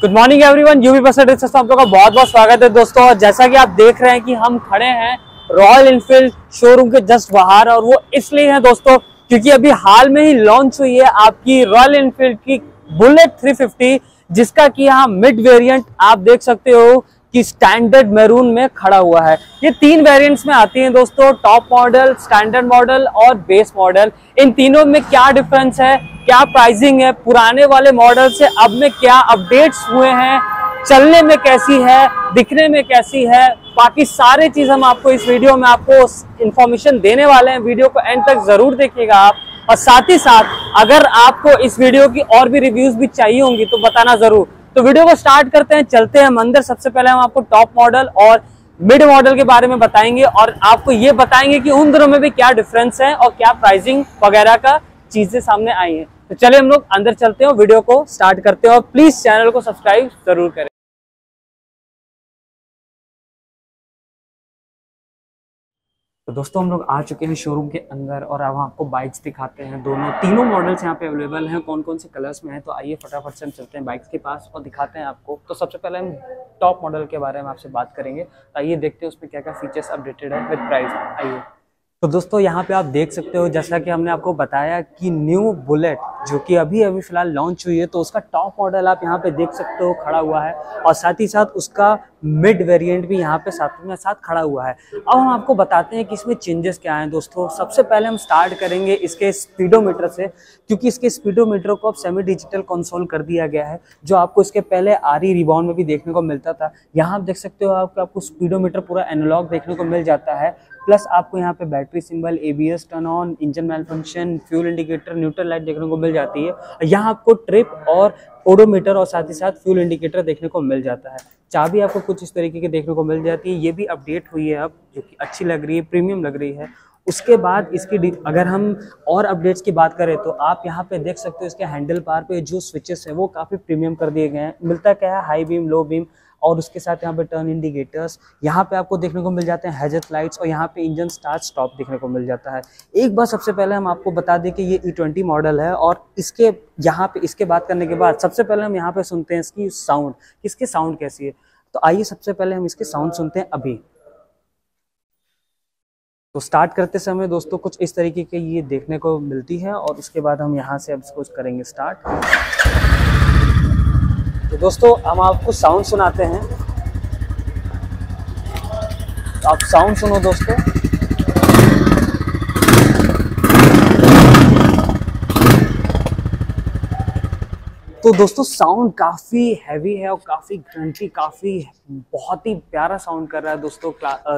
Good morning everyone से आप लोग का बहुत बहुत स्वागत है दोस्तों। और जैसा कि आप देख रहे हैं कि हम खड़े हैं रॉयल इनफील्ड शोरूम के जस्ट बाहर, और वो इसलिए है दोस्तों क्योंकि अभी हाल में ही लॉन्च हुई है आपकी रॉयल इनफील्ड की बुलेट 350 जिसका कि यहाँ मिड वेरिएंट आप देख सकते हो। कि स्टैंडर्ड मैरून में खड़ा हुआ है। ये तीन वेरिएंट्स में आती हैं दोस्तों टॉप मॉडल स्टैंडर्ड मॉडल और बेस मॉडल इन तीनों में क्या डिफरेंस है, क्या प्राइसिंग है, पुराने वाले मॉडल से अब में क्या अपडेट्स हुए हैं, चलने में कैसी है, दिखने में कैसी है, बाकी सारे चीज़ हम आपको इस वीडियो में आपको इंफॉर्मेशन देने वाले हैं। वीडियो को एंड तक ज़रूर देखिएगा आप। और साथ ही साथ, अगर आपको इस वीडियो की और भी रिव्यूज़ भी चाहिए होंगी तो बताना ज़रूर। तो वीडियो को स्टार्ट करते हैं, चलते हैं मंदिर। सबसे पहले हम आपको टॉप मॉडल और मिड मॉडल के बारे में बताएँगे और आपको ये बताएँगे कि उन दोनों में भी क्या डिफरेंस है और क्या प्राइसिंग वगैरह का चीज़ें सामने आई हैं। तो चलिए हम लोग अंदर चलते हैं वीडियो को स्टार्ट करते हैं और प्लीज़ चैनल को सब्सक्राइब ज़रूर करें। तो दोस्तों, हम लोग आ चुके हैं शोरूम के अंदर और अब आपको बाइक्स दिखाते हैं। दोनों, तीनों मॉडल्स यहाँ पे अवेलेबल हैं। कौन कौन से कलर्स में हैं? तो आइए फटाफट से हम चलते हैं बाइक्स के पास और दिखाते हैं आपको। तो सबसे पहले हम टॉप मॉडल के बारे में आपसे बात करेंगे। तो आइए देखते हैं उसमें क्या क्या फीचर्स अपडेटेड है विद प्राइस आइए। तो दोस्तों, यहाँ पे आप देख सकते हो, जैसा कि हमने आपको बताया कि न्यू बुलेट जो कि अभी अभी फ़िलहाल लॉन्च हुई है तो उसका टॉप मॉडल आप यहाँ पे देख सकते हो, खड़ा हुआ है। और साथ ही साथ उसका मिड वेरिएंट भी यहाँ पे साथ में साथ खड़ा हुआ है। अब हम आपको बताते हैं कि इसमें चेंजेस क्या हैं दोस्तों। सबसे पहले हम स्टार्ट करेंगे इसके स्पीडोमीटर से, क्योंकि इसके स्पीडोमीटर को अब सेमी डिजिटल कंसोल कर दिया गया है, जो आपको इसके पहले आरी रिबॉन में भी देखने को मिलता था। यहाँ आप देख सकते हो, आपको आपको स्पीडोमीटर पूरा एनालॉग देखने को मिल जाता है। प्लस आपको यहाँ पे battery symbol ABS turn on engine mail fuel indicator neutral light देखने को मिल जाती है यहाँ आपको ट्रिप और ओडोमीटर और साथ ही साथ फ्यूल इंडिकेटर देखने को मिल जाता है। चाबी आपको कुछ इस तरीके की देखने को मिल जाती है। ये भी अपडेट हुई है अब, जो कि अच्छी लग रही है, प्रीमियम लग रही है उसके बाद इसकी अगर हम और अपडेट्स की बात करें तो आप यहाँ पे देख सकते हो इसके हैंडल पार पे जो स्विचेस है, वो काफ़ी प्रीमियम कर दिए गए हैं। मिलता क्या है? हाई बीम लो बीम और उसके साथ यहाँ पे टर्न इंडिकेटर्स यहाँ पे आपको देखने को मिल जाते हैं हैजत लाइट्स और यहाँ पे इंजन स्टार्ट स्टॉप देखने को मिल जाता है। एक बार सबसे पहले हम आपको बता दें कि ये ई ट्वेंटी मॉडल है और इसके यहाँ पे, इसके बात करने के बाद सबसे पहले हम यहाँ पे सुनते हैं इसकी साउंड इसकी साउंड कैसी है? तो आइए सबसे पहले हम इसके साउंड सुनते हैं अभी। तो स्टार्ट करते समय दोस्तों कुछ इस तरीके के ये देखने को मिलती है और उसके बाद हम यहाँ से अब इसको करेंगे स्टार्ट तो दोस्तों, हम आपको साउंड सुनाते हैं। तो आप साउंड सुनो दोस्तों। तो दोस्तों साउंड काफ़ी हैवी है और काफ़ी ग्रंटी काफ़ी बहुत ही प्यारा साउंड कर रहा है दोस्तों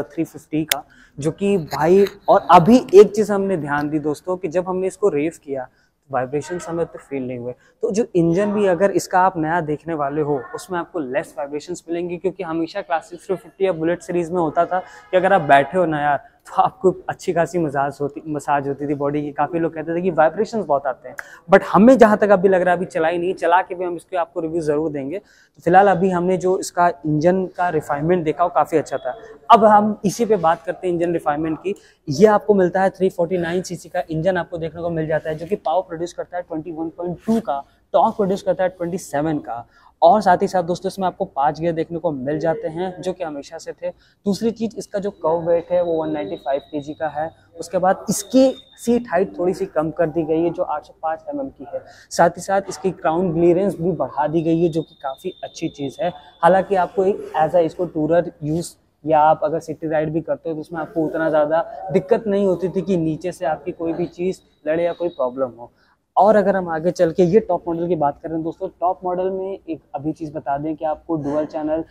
थ्री फिफ्टी का, जो कि भाई, और अभी एक चीज़ हमने ध्यान दी दोस्तों कि जब हमने इसको रेव किया वाइब्रेशन हमें तो फील नहीं हुए। तो जो इंजन भी अगर इसका आप नया देखने वाले हो, उसमें आपको लेस वाइब्रेशन मिलेंगे, क्योंकि हमेशा क्लासिक थ्री फिफ्टी या बुलेट सीरीज़ में होता था कि अगर आप बैठे हो ना यार तो आपको अच्छी खासी मसाज होती मसाज होती थी बॉडी की। काफ़ी लोग कहते थे कि वाइब्रेशन बहुत आते हैं। बट हमें जहाँ तक अभी लग रहा है, अभी चलाई नहीं, चला के भी हम इसके आपको रिव्यू ज़रूर देंगे। तो फ़िलहाल अभी हमने जो इसका इंजन का रिफाइनमेंट देखा, वो काफ़ी अच्छा था। अब हम इसी पे बात करते हैं इंजन रिफाइनमेंट की। ये आपको मिलता है थ्री सीसी का इंजन आपको देखने को मिल जाता है, जो कि पावर प्रोड्यूस करता है ट्वेंटी का। टॉक प्रोड्यूस करता है ट्वेंटी का। और साथ ही साथ दोस्तों, इसमें आपको पाँच गियर देखने को मिल जाते हैं, जो कि हमेशा से थे। दूसरी चीज़, इसका जो कव वेट है, वो 195 केजी का है। उसके बाद इसकी सीट हाइट थोड़ी सी कम कर दी गई है, जो 805 mm की है। साथ ही साथ इसकी क्राउन क्लियरेंस भी बढ़ा दी गई है, जो कि काफ़ी अच्छी चीज़ है। हालाँकि आपको एक एज आ इसको टूरर यूज़ या आप अगर सिटी राइड भी करते हो तो उसमें आपको उतना ज़्यादा दिक्कत नहीं होती थी कि नीचे से आपकी कोई भी चीज़ लड़े या कोई प्रॉब्लम हो। और अगर हम आगे चल के ये टॉप मॉडल की बात करें दोस्तों टॉप मॉडल में एक अभी चीज़ बता दें कि आपको डुअल चैनल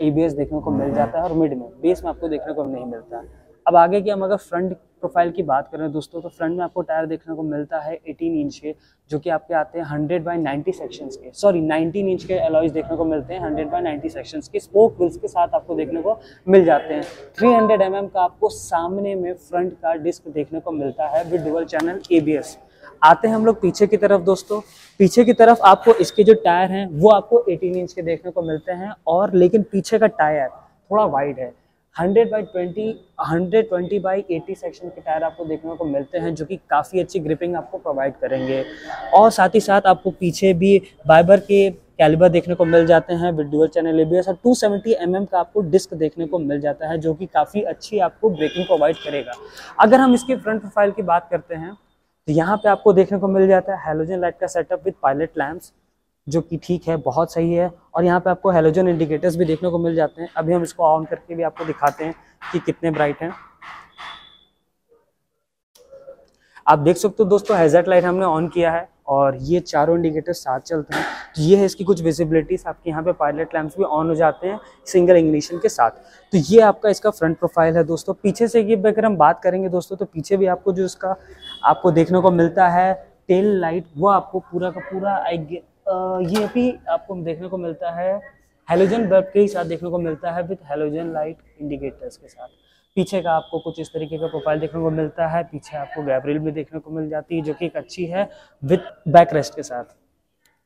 एबीएस देखने को मिल जाता है और मिड में। बेस में आपको देखने को नहीं मिलता। अब आगे की हम अगर फ्रंट प्रोफ़ाइल की बात करें, दोस्तों तो फ्रंट में आपको टायर देखने को मिलता है 18 इंच के, जो कि आपके आते हैं 100 बाई 90 सेक्शंस के। सॉरी 19 इंच के अलॉयज देखने को मिलते हैं 100 बाय 90 सेक्शंस के स्पोक व्हील्स के साथ आपको देखने को मिल जाते हैं। 300 हंड्रेड mm का आपको सामने में फ्रंट का डिस्क देखने को मिलता है विद डुअल चैनल एबीएस आते हैं हम लोग पीछे की तरफ़ दोस्तों। पीछे की तरफ़ आपको इसके जो टायर हैं, वो आपको 18 इंच के देखने को मिलते हैं और लेकिन पीछे का टायर थोड़ा वाइड है। 100 बाई 20 120 बाई 80 सेक्शन के टायर आपको देखने को मिलते हैं, जो कि काफ़ी अच्छी ग्रिपिंग आपको प्रोवाइड करेंगे। और साथ ही साथ आपको पीछे भी बाइबर के कैलिबर देखने को मिल जाते हैं विद डुअल चैनल एबीएस और 270 सेवेंटी mm का आपको डिस्क देखने को मिल जाता है, जो कि काफ़ी अच्छी आपको ब्रेकिंग प्रोवाइड करेगा। अगर हम इसके फ्रंट प्रोफ़ाइल की बात करते हैं तो यहाँ पे आपको देखने को मिल जाता है हेलोजन लाइट का सेटअप विद पायलट लैम्प्स जो कि ठीक है, बहुत सही है। और यहाँ पे आपको हेलोजन इंडिकेटर्स भी देखने को मिल जाते हैं। अभी हम इसको ऑन करके भी आपको दिखाते हैं कि कितने ब्राइट हैं। आप देख सकते हो दोस्तों हेजर्ट लाइट हमने ऑन किया है। और ये चारों इंडिकेटर साथ चलते हैं। तो ये है इसकी कुछ विजिबिलिटीज आपके यहाँ पे पायलट लैंप्स भी ऑन हो जाते हैं सिंगल इंग्लिशन के साथ। तो ये आपका इसका फ्रंट प्रोफ़ाइल है दोस्तों। पीछे से ये अगर हम बात करेंगे दोस्तों तो पीछे भी आपको जो इसका आपको देखने को मिलता है टेल लाइट वो आपको पूरा का पूरा ये भी आपको देखने को मिलता है। हेलोजन बल्ब के ही साथ देखने को मिलता है विथ हेलोजन लाइट इंडिकेटर्स के साथ। पीछे का आपको कुछ इस तरीके का प्रोफ़ाइल देखने को मिलता है, पीछे आपको गैब्रिल भी देखने को मिल जाती है, जो कि एक अच्छी है विथ बैक रेस्ट के साथ।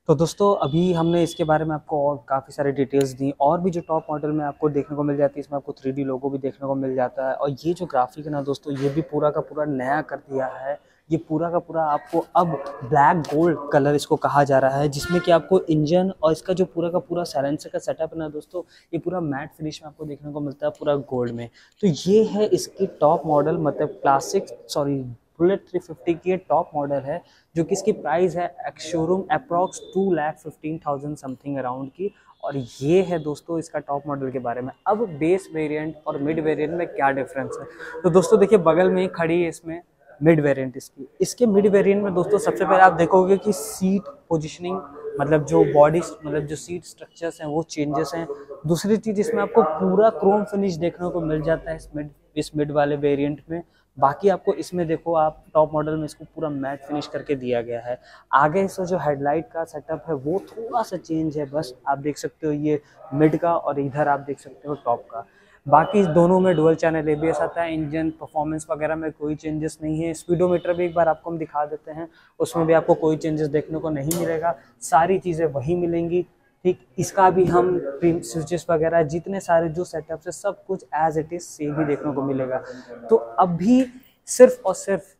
तो दोस्तों, अभी हमने इसके बारे में आपको और काफ़ी सारे डिटेल्स दी, और भी जो टॉप मॉडल में आपको देखने को मिल जाती है, इसमें आपको थ्री लोगो भी देखने को मिल जाता है, और ये जो ग्राफिक है ना दोस्तों, ये भी पूरा का पूरा नया कर दिया है। ये पूरा का पूरा आपको अब ब्लैक गोल्ड कलर इसको कहा जा रहा है, जिसमें कि आपको इंजन और इसका जो पूरा का पूरा सैलेंसर का सेटअप है ना दोस्तों, ये पूरा मैट फिनिश में आपको देखने को मिलता है पूरा गोल्ड में। तो ये है इसकी टॉप मॉडल मतलब क्लासिक सॉरी बुलेट 350 की टॉप मॉडल है, जो कि इसकी प्राइस है showroom approx two lakh fifteen thousand something around की। और ये है दोस्तों इसका टॉप मॉडल के बारे में। अब बेस वेरिएंट और मिड वेरिएंट में क्या डिफरेंस है? तो दोस्तों देखिए बगल में ही खड़ी है इसमें। मिड वेरिएंट इसकी। इसके मिड वेरिएंट में दोस्तों सबसे पहले आप देखोगे कि सीट पोजिशनिंग मतलब जो बॉडी मतलब जो सीट स्ट्रक्चर्स हैं, वो चेंजेस हैं। दूसरी चीज़ इसमें आपको पूरा क्रोम फिनिश देखने को मिल जाता है इस मिड इस मिड वाले वेरिएंट में। बाकी आपको इसमें देखो, आप टॉप मॉडल में इसको पूरा मैट फिनिश करके दिया गया है। आगे से जो हेडलाइट का सेटअप है, वो थोड़ा सा चेंज है। बस आप देख सकते हो ये मिड का और इधर आप देख सकते हो टॉप का। बाकी दोनों में डुअल चैनल ए आता है इंजन परफॉर्मेंस वगैरह में कोई चेंजेस नहीं है। स्पीडोमीटर भी एक बार आपको हम दिखा देते हैं, उसमें भी आपको कोई चेंजेस देखने को नहीं मिलेगा। सारी चीज़ें वही मिलेंगी। ठीक, इसका भी हम स्विचेस वगैरह, जितने सारे जो सेटअप्स है, सब कुछ एज इट इज़ सेम ही देखने को मिलेगा। तो अभी सिर्फ़ और सिर्फ़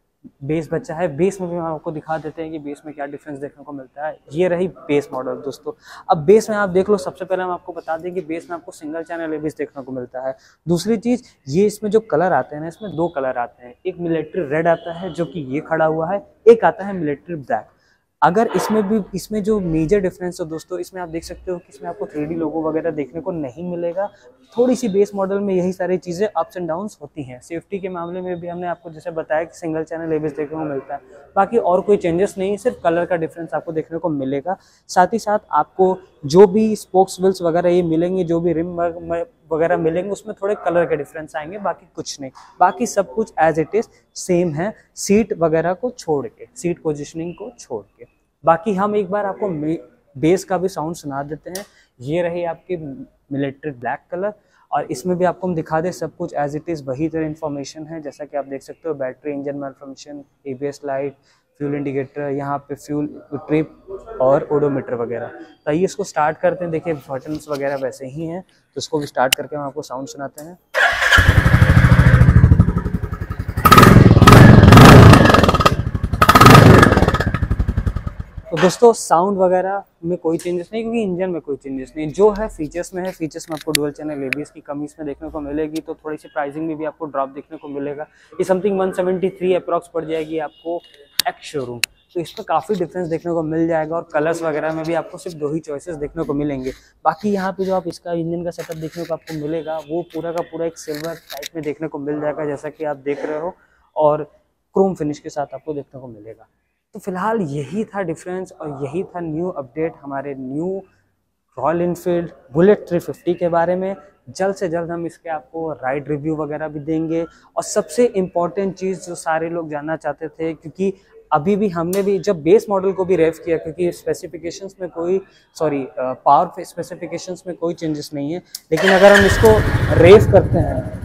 बेस बच्चा है, बेस में भी हम आपको दिखा देते हैं कि बेस में क्या डिफरेंस देखने को मिलता है। ये रही बेस मॉडल दोस्तों। अब बेस में आप देख लो, सबसे पहले हम आपको बता दें कि बेस में आपको सिंगल चैनल एबीस देखने को मिलता है। दूसरी चीज़, ये इसमें जो कलर आते हैं ना, इसमें दो कलर आते हैं। एक मिलिट्री रेड आता है, जो कि ये खड़ा हुआ है, एक आता है मिलिट्री ब्लैक अगर इसमें भी, इसमें जो मेजर डिफरेंस है दोस्तों, इसमें आप देख सकते हो कि इसमें आपको थ्री लोगो वगैरह देखने को नहीं मिलेगा। थोड़ी सी बेस मॉडल में यही सारी चीज़ें अप्स एंड डाउन्स होती हैं। सेफ्टी के मामले में भी हमने आपको जैसे बताया कि सिंगल चैनल एबीएस देखने को मिलता है। बाकी और कोई चेंजेस नहीं, सिर्फ़ कलर का डिफरेंस आपको देखने को मिलेगा। साथ ही साथ आपको जो भी स्पोक्स व्हील्स वगैरह ये मिलेंगे, जो भी रिम वगैरह मिलेंगे, उसमें थोड़े कलर के डिफरेंस आएँगे, बाकी कुछ नहीं। बाकी सब कुछ एज इट इज़ सेम है। सीट वगैरह को छोड़ के सीट पोजिशनिंग को छोड़ के। बाकी हम एक बार आपको बेस का भी साउंड सुना देते हैं। ये रही आपकी मिलिट्री ब्लैक कलर और इसमें भी आपको हम दिखा दें सब कुछ एज इट इज़ वही तरह इन्फॉर्मेशन है। जैसा कि आप देख सकते हो battery engine malfunction ABS light fuel indicator यहाँ पे फ्यूल ट्रिप और ओडोमीटर वगैरह। तो आइए इसको स्टार्ट करते हैं। देखिए बटन्स वगैरह वैसे ही हैं तो इसको भी स्टार्ट करके हम आपको साउंड सुनाते हैं। दोस्तों साउंड वगैरह में कोई चेंजेस नहीं, क्योंकि इंजन में कोई चेंजेस नहीं। जो है फीचर्स में है फीचर्स में आपको डुअल चैनल एबीएस की कमी इसमें देखने को मिलेगी तो थोड़ी सी प्राइसिंग में भी आपको ड्रॉप देखने को मिलेगा। ये समथिंग 173 अप्रॉक्स पड़ जाएगी आपको एक्स शोरूम तो इसमें काफ़ी डिफरेंस देखने को मिल जाएगा और कलर्स वगैरह में भी आपको सिर्फ़ दो ही चॉइसेस देखने को मिलेंगे। बाकी यहाँ पे जो आप इसका इंजन का सेटअप देखने को आपको मिलेगा, वो पूरा का पूरा एक सिल्वर टाइप में देखने को मिल जाएगा, जैसा कि आप देख रहे हो, और क्रोम फिनिश के साथ आपको देखने को मिलेगा। तो फ़िलहाल यही था डिफरेंस और यही था न्यू अपडेट हमारे न्यू रॉयल इनफील्ड बुलेट 350 के बारे में। जल्द से जल्द हम इसके आपको राइड रिव्यू वगैरह भी देंगे। और सबसे इंपॉर्टेंट चीज़ जो सारे लोग जानना चाहते थे, क्योंकि अभी भी हमने भी जब बेस मॉडल को भी रेफ किया, क्योंकि स्पेसिफिकेशंस में कोई सॉरी पावर स्पेसिफिकेशंस में कोई चेंजेस नहीं है। लेकिन अगर हम इसको रेफ करते हैं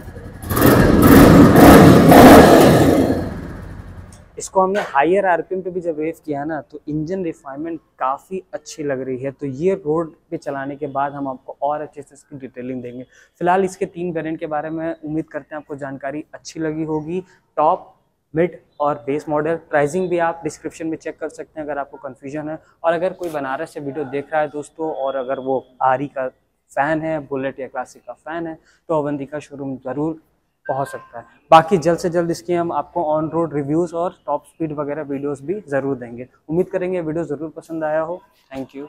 इसको हमने हायर आरपीएम पे भी जब रेफ किया ना तो इंजन रिफाइनमेंट काफ़ी अच्छी लग रही है। तो ये रोड पे चलाने के बाद हम आपको और अच्छे से इसकी डिटेलिंग देंगे। फ़िलहाल इसके तीन वेरिएंट के बारे में उम्मीद करते हैं आपको जानकारी अच्छी लगी होगी। टॉप मिड और बेस मॉडल प्राइसिंग भी आप डिस्क्रिप्शन में चेक कर सकते हैं अगर आपको कन्फ्यूज़न है। और अगर कोई बनारस से वीडियो देख रहा है दोस्तों और अगर वो आरी का फ़ैन है बुलेट या क्लासिक का फ़ैन है तो अवंतिका शोरूम ज़रूर पहुँच सकता है। बाकी जल्द से जल्द इसकी हम आपको ऑन रोड रिव्यूज़ और टॉप स्पीड वगैरह वीडियोस भी ज़रूर देंगे। उम्मीद करेंगे वीडियो ज़रूर पसंद आया हो। Thank you